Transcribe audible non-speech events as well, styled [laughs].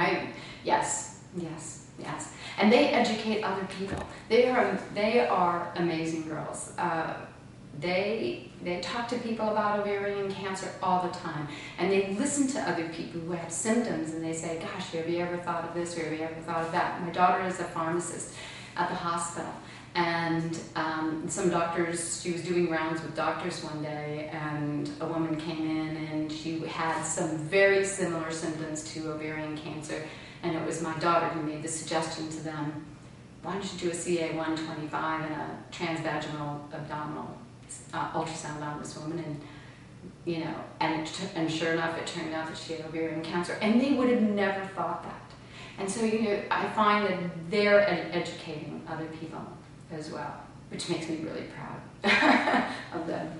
I yes, yes, yes. And they educate other people. They are they are amazing girls. Uh, they they talk to people about ovarian cancer all the time, and they listen to other people who have symptoms, and they say, "Gosh, have you ever thought of this or have you ever thought of that?" My daughter is a pharmacist at the hospital, and um, some doctors. She was doing rounds with doctors one day, and a woman came in, and she had some very similar symptoms to ovarian cancer, and it was my daughter who made the suggestion to them. Why don't you do a CA125 and a transvaginal abdominal uh, ultrasound on this woman and you know and and sure enough it turned out that she had ovarian cancer and they would have never thought that and so you know i find that they're ed- educating other people as well which makes me really proud [laughs] of them